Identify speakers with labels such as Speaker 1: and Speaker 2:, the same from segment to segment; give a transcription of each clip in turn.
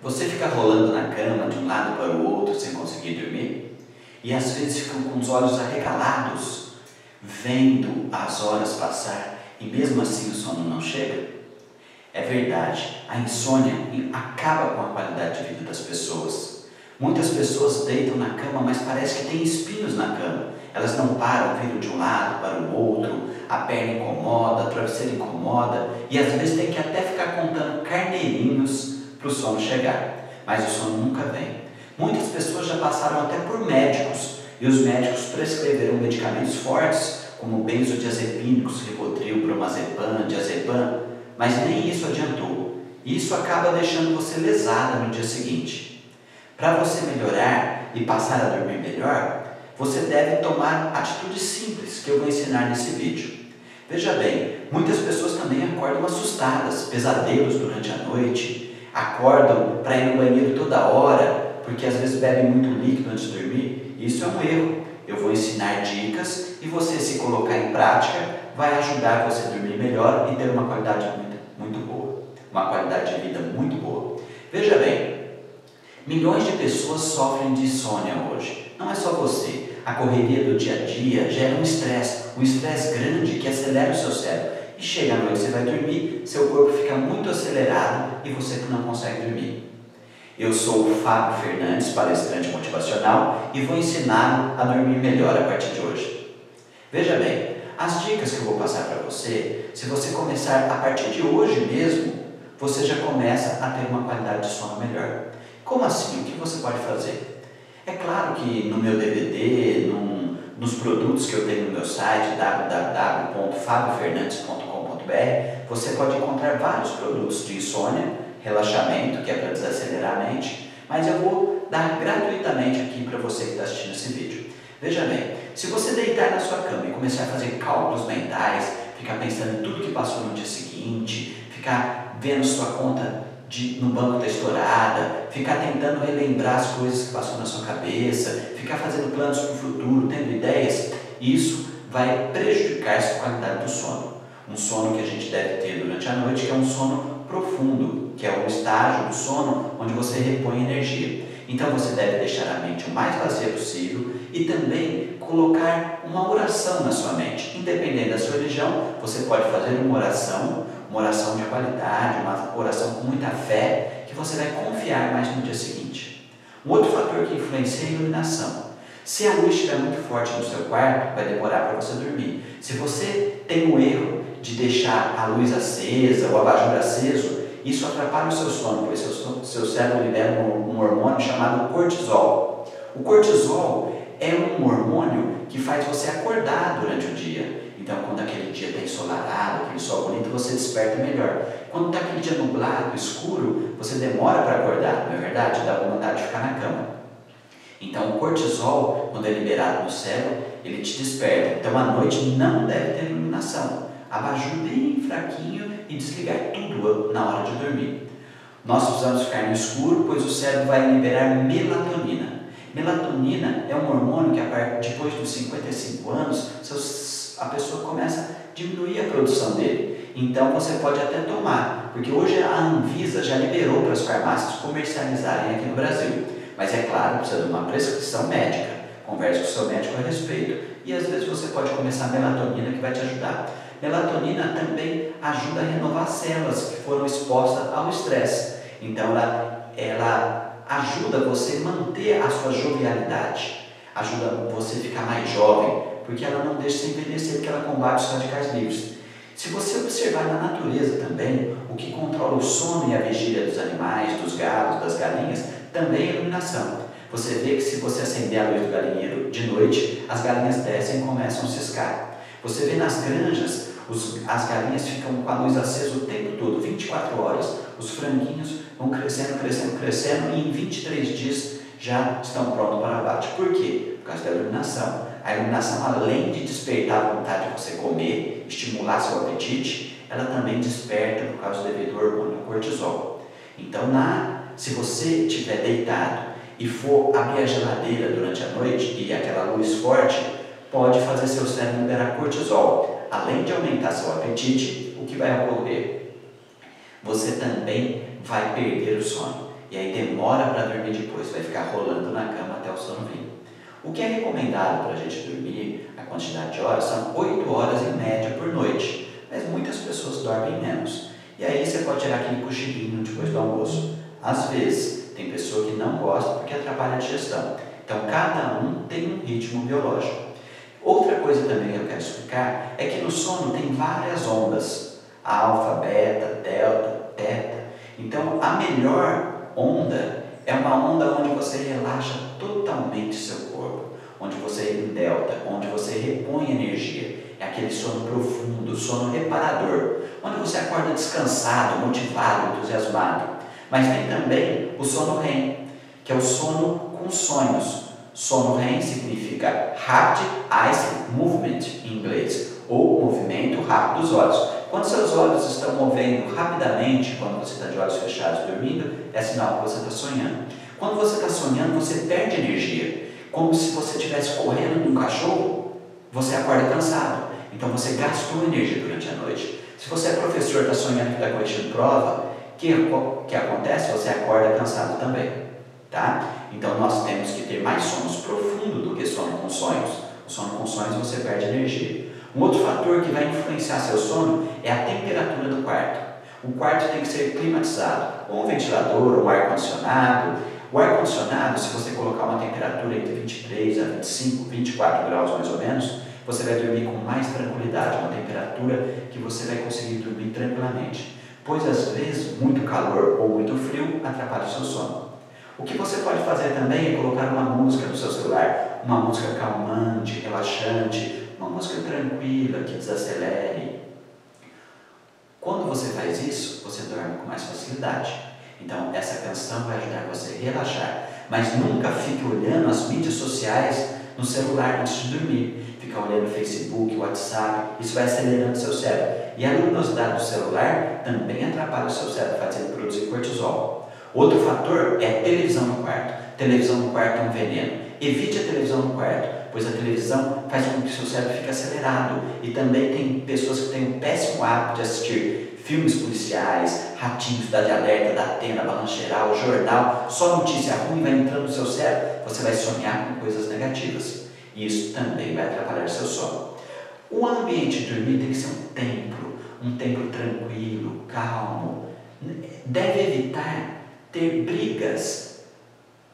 Speaker 1: Você fica rolando na cama de um lado para o outro sem conseguir dormir? E às vezes ficam com os olhos arregalados, vendo as horas passar e mesmo assim o sono não chega? É verdade, a insônia acaba com a qualidade de vida das pessoas. Muitas pessoas deitam na cama, mas parece que tem espinhos na cama. Elas não param, vindo de um lado para o outro, a perna incomoda, a travesseira incomoda, e às vezes tem que até ficar contando carneirinhos para o sono chegar. Mas o sono nunca vem. Muitas pessoas já passaram até por médicos, e os médicos prescreveram medicamentos fortes, como benzodiazepínicos, Rivotril, Bromazepam, Diazepam, mas nem isso adiantou. Isso acaba deixando você lesada no dia seguinte. Para você melhorar e passar a dormir melhor, você deve tomar atitudes simples que eu vou ensinar nesse vídeo. Veja bem, muitas pessoas também acordam assustadas, pesadelos durante a noite, acordam para ir no banheiro toda hora, porque às vezes bebem muito líquido antes de dormir. Isso é um erro. Eu vou ensinar dicas e você, se colocar em prática, vai ajudar você a dormir melhor e ter uma qualidade muito, muito boa. Uma qualidade de vida muito boa. Veja bem, milhões de pessoas sofrem de insônia hoje. Não é só você. A correria do dia a dia gera um estresse, um estresse grande que acelera o seu cérebro. E chega à noite, você vai dormir, seu corpo fica muito acelerado e você não consegue dormir. Eu sou o Fábio Fernandes, palestrante motivacional, e vou ensinar a dormir melhor a partir de hoje. Veja bem, as dicas que eu vou passar para você, se você começar a partir de hoje mesmo, você já começa a ter uma qualidade de sono melhor. Como assim? O que você pode fazer? É claro que no meu DVD, num, nos produtos que eu tenho no meu site você pode encontrar vários produtos de insônia, relaxamento, que é para desacelerar a mente, mas eu vou dar gratuitamente aqui para você que está assistindo esse vídeo. Veja bem, se você deitar na sua cama e começar a fazer cálculos mentais, ficar pensando em tudo que passou no dia seguinte, ficar vendo sua conta de, no banco está estourada, ficar tentando relembrar as coisas que passou na sua cabeça, ficar fazendo planos para o futuro, tendo ideias, isso vai prejudicar essa qualidade do sono. Um sono que a gente deve ter durante a noite, que é um sono profundo, que é o estágio do sono onde você repõe energia. Então você deve deixar a mente o mais vazia possível e também colocar uma oração na sua mente. Independente da sua religião, você pode fazer uma oração uma oração de qualidade, uma oração com muita fé, que você vai confiar mais no dia seguinte. Um outro fator que influencia é a iluminação. Se a luz estiver muito forte no seu quarto, vai demorar para você dormir. Se você tem o erro de deixar a luz acesa, o abajur aceso, isso atrapalha o seu sono, pois seu, seu cérebro libera um, um hormônio chamado cortisol. O cortisol é um hormônio que faz você acordar durante o dia. Então, quando aquele dia está ensolarado, aquele sol bonito, você desperta melhor. Quando está aquele dia nublado, escuro, você demora para acordar, não é verdade? Dá vontade de ficar na cama. Então, o cortisol, quando é liberado no cérebro, ele te desperta. Então, à noite não deve ter iluminação. Abajur bem fraquinho e desligar tudo na hora de dormir. Nós precisamos ficar no escuro, pois o cérebro vai liberar melatonina. Melatonina é um hormônio que, depois dos 55 anos, a pessoa começa a diminuir a produção dele. Então você pode até tomar, porque hoje a Anvisa já liberou para as farmácias comercializarem aqui no Brasil. Mas é claro, precisa de uma prescrição médica. Converse com o seu médico a respeito. E às vezes você pode começar a melatonina que vai te ajudar. Melatonina também ajuda a renovar células que foram expostas ao estresse. Então ela, ela ajuda você a manter a sua jovialidade, ajuda você a ficar mais jovem, porque ela não deixa você envelhecer, porque ela combate os radicais livres. Se você observar na natureza também, o que controla o sono e a vigília dos animais, dos gatos, das galinhas, também é iluminação. Você vê que se você acender a luz do galinheiro de noite, as galinhas descem e começam a ciscar. Você vê nas granjas, os, as galinhas ficam com a luz acesa o tempo todo, 24 horas. Os franguinhos vão crescendo, crescendo, crescendo e em 23 dias já estão prontos para abate. Por quê? Por causa da iluminação. A iluminação, além de despertar a vontade de você comer, estimular seu apetite, ela também desperta por causa do devido hormônio cortisol. Então, na, se você estiver deitado e for abrir a geladeira durante a noite e aquela luz forte, pode fazer seu cérebro liberar cortisol. Além de aumentar seu apetite, o que vai ocorrer? Você também vai perder o sono. e aí demora para dormir depois, vai ficar rolando na cama até o sono vir. O que é recomendado para a gente dormir, a quantidade de horas, são 8 horas em média por noite, mas muitas pessoas dormem menos. E aí você pode tirar aquele cochilinho depois do almoço. Às vezes, tem pessoa que não gosta porque atrapalha a digestão. Então, cada um tem um ritmo biológico. Outra coisa também que eu quero explicar é que no sono tem várias ondas: alfa, beta, delta, teta. Então, a melhor onda é uma onda onde você relaxa totalmente seu corpo, onde você em delta, onde você repõe energia. É aquele sono profundo, sono reparador, onde você acorda descansado, motivado, entusiasmado. Mas tem também o sono REM, que é o sono com sonhos. Sono REM significa Rapid Eye Movement em inglês, ou movimento rápido dos olhos. Quando seus olhos estão movendo rapidamente, quando você está de olhos fechados dormindo, é sinal que você está sonhando. Quando você está sonhando, você perde energia. Como se você estivesse correndo de um cachorro, você acorda cansado. Então você gastou energia durante a noite. Se você é professor, está sonhando que está corrigindo prova, o que, que acontece? Você acorda cansado também. Tá? Então nós temos que ter mais sonos profundos do que sono com sonhos. O sono com sonhos você perde energia. Um outro fator que vai influenciar seu sono é a temperatura do quarto. O quarto tem que ser climatizado, ou um ventilador, ou um ar-condicionado. O ar-condicionado, se você colocar uma temperatura entre 23 a 25, 24 graus mais ou menos, você vai dormir com mais tranquilidade, uma temperatura que você vai conseguir dormir tranquilamente. Pois às vezes muito calor ou muito frio atrapalha o seu sono. O que você pode fazer também é colocar uma música no seu celular, uma música calmante, relaxante, uma música tranquila que desacelere. Quando você faz isso, você dorme com mais facilidade. Então, essa canção vai ajudar você a relaxar. Mas nunca fique olhando as mídias sociais no celular antes de dormir. Ficar olhando Facebook, WhatsApp, isso vai acelerando seu cérebro. E a luminosidade do celular também atrapalha o seu cérebro, fazendo produzir cortisol. Outro fator é a televisão no quarto. Televisão no quarto é um veneno. Evite a televisão no quarto pois a televisão faz com que o seu cérebro fique acelerado. E também tem pessoas que têm um péssimo hábito de assistir filmes policiais, Ratinho, Cidade Alerta, da Atena, Balanço Geral, Jornal, só notícia ruim vai entrando no seu cérebro, você vai sonhar com coisas negativas. E isso também vai atrapalhar seu sono. O ambiente de dormir tem que ser um templo, um templo tranquilo, calmo. Deve evitar ter brigas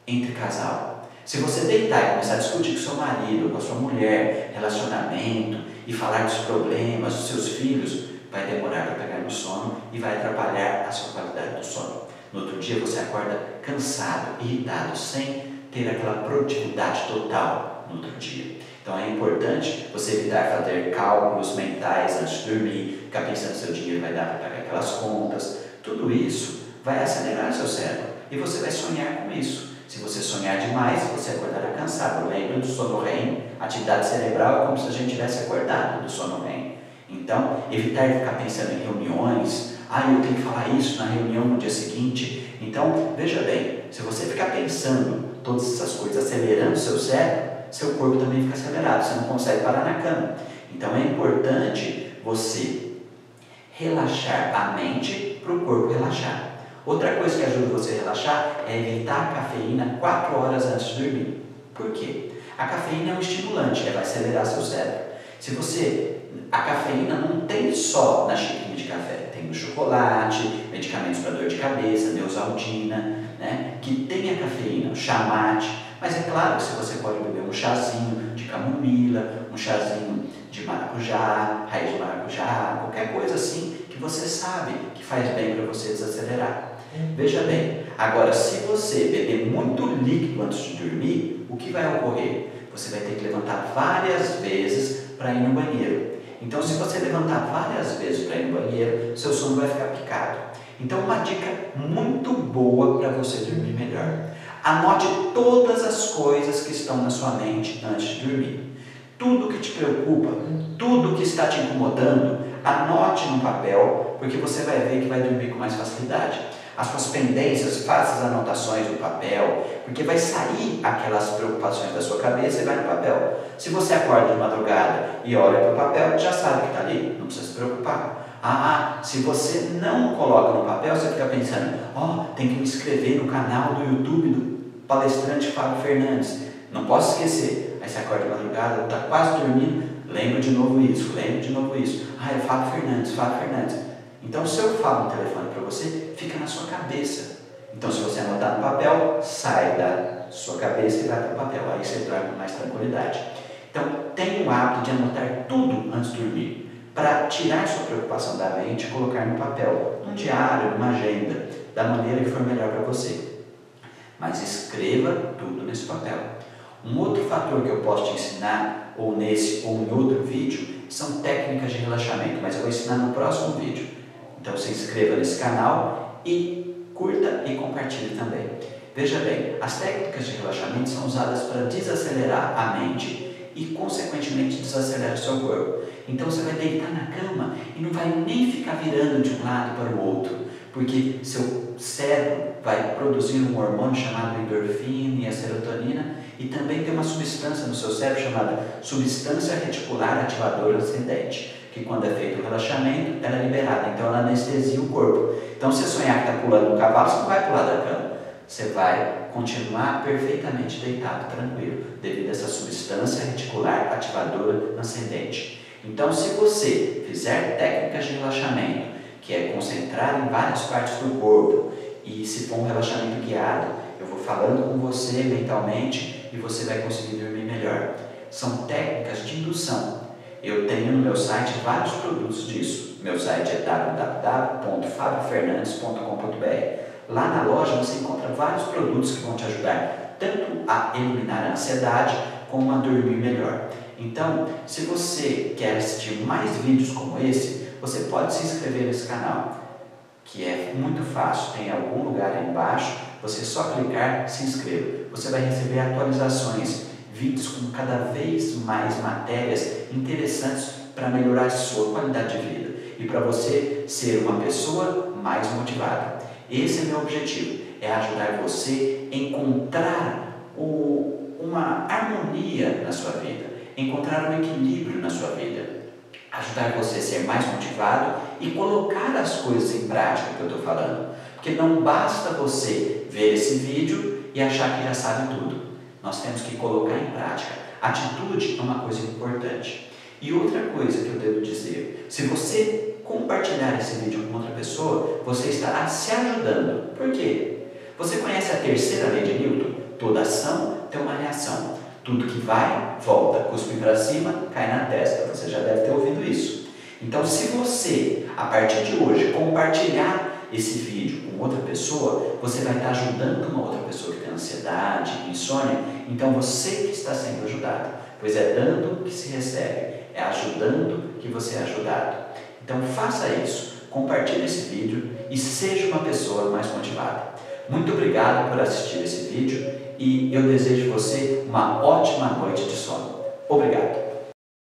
Speaker 1: entre casal. Se você deitar e começar a discutir com seu marido, com a sua mulher, relacionamento, e falar dos problemas dos seus filhos, vai demorar para pegar no sono e vai atrapalhar a sua qualidade do sono. No outro dia você acorda cansado, irritado, sem ter aquela produtividade total no outro dia. Então é importante você evitar fazer cálculos mentais antes de dormir, ficar pensando se seu dinheiro vai dar para pagar aquelas contas. Tudo isso vai acelerar seu cérebro e você vai sonhar com isso. Se você sonhar demais, você acordará cansado. Lembra do sono REM? Atividade cerebral é como se a gente tivesse acordado do sono REM. Então, evitar ficar pensando em reuniões. Ah, eu tenho que falar isso na reunião no dia seguinte. Então, veja bem, se você ficar pensando todas essas coisas, acelerando seu cérebro, seu corpo também fica acelerado, você não consegue parar na cama. Então, é importante você relaxar a mente para o corpo relaxar. Outra coisa que ajuda você a relaxar é evitar a cafeína 4 horas antes de dormir. Por quê? A cafeína é um estimulante, ela vai acelerar seu cérebro. Se você. A cafeína não tem só na xícara de café, tem no chocolate, medicamentos para dor de cabeça, neosaldina, né? que tem a cafeína, o chamate. Mas é claro que se você pode beber um chazinho de camomila, um chazinho de maracujá, raiz de maracujá, qualquer coisa assim que você sabe que faz bem para você desacelerar. Veja bem, agora se você beber muito líquido antes de dormir, o que vai ocorrer? Você vai ter que levantar várias vezes para ir no banheiro. Então, se você levantar várias vezes para ir no banheiro, seu sono vai ficar picado. Então, uma dica muito boa para você dormir melhor. Anote todas as coisas que estão na sua mente antes de dormir. Tudo que te preocupa, tudo que está te incomodando, anote no papel, porque você vai ver que vai dormir com mais facilidade as suas pendências, faça as anotações no papel, porque vai sair aquelas preocupações da sua cabeça e vai no papel. Se você acorda de madrugada e olha para o papel, já sabe que está ali, não precisa se preocupar. Ah, se você não coloca no papel, você fica pensando, ó, oh, tem que me inscrever no canal do YouTube do palestrante Fábio Fernandes. Não posso esquecer. Aí você acorda de madrugada, está quase dormindo, lembra de novo isso, lembra de novo isso. Ah, é Fábio Fernandes, Fábio Fernandes. Então, se eu falo no telefone para você, fica na sua cabeça. Então, se você anotar no papel, sai da sua cabeça e vai para o papel. Aí você dorme com mais tranquilidade. Então, tenha o hábito de anotar tudo antes de dormir, para tirar sua preocupação da mente e colocar no papel, num diário, numa agenda, da maneira que for melhor para você. Mas escreva tudo nesse papel. Um outro fator que eu posso te ensinar, ou nesse ou em outro vídeo, são técnicas de relaxamento, mas eu vou ensinar no próximo vídeo. Então se inscreva nesse canal e curta e compartilhe também. Veja bem, as técnicas de relaxamento são usadas para desacelerar a mente e, consequentemente, desacelerar o seu corpo. Então você vai deitar na cama e não vai nem ficar virando de um lado para o outro, porque seu cérebro vai produzir um hormônio chamado endorfina e a serotonina e também tem uma substância no seu cérebro chamada substância reticular ativadora ascendente que quando é feito o relaxamento, ela é liberada, então ela anestesia o corpo. Então, se você sonhar que está pulando um cavalo, você não vai pular da cama. Você vai continuar perfeitamente deitado, tranquilo, devido a essa substância reticular ativadora ascendente. Então, se você fizer técnicas de relaxamento, que é concentrar em várias partes do corpo, e se for um relaxamento guiado, eu vou falando com você mentalmente e você vai conseguir dormir melhor. São técnicas de indução. Eu tenho no meu site vários produtos disso. Meu site é www.fabiofernandes.com.br. Lá na loja você encontra vários produtos que vão te ajudar tanto a eliminar a ansiedade como a dormir melhor. Então, se você quer assistir mais vídeos como esse, você pode se inscrever nesse canal, que é muito fácil, tem algum lugar aí embaixo, você só clicar, se inscreva. Você vai receber atualizações vídeos com cada vez mais matérias interessantes para melhorar sua qualidade de vida e para você ser uma pessoa mais motivada. Esse é meu objetivo, é ajudar você a encontrar o, uma harmonia na sua vida, encontrar um equilíbrio na sua vida, ajudar você a ser mais motivado e colocar as coisas em prática que eu estou falando. Porque não basta você ver esse vídeo e achar que já sabe tudo. Nós temos que colocar em prática. Atitude é uma coisa importante. E outra coisa que eu devo dizer: se você compartilhar esse vídeo com outra pessoa, você estará se ajudando. Por quê? Você conhece a terceira lei de Newton? Toda ação tem uma reação. Tudo que vai, volta. Cuspe para cima, cai na testa. Você já deve ter ouvido isso. Então, se você, a partir de hoje, compartilhar esse vídeo com outra pessoa, você vai estar ajudando uma outra pessoa que tem ansiedade, insônia. Então você que está sendo ajudado, pois é dando que se recebe, é ajudando que você é ajudado. Então faça isso, compartilhe esse vídeo e seja uma pessoa mais motivada. Muito obrigado por assistir esse vídeo e eu desejo você uma ótima noite de sono. Obrigado.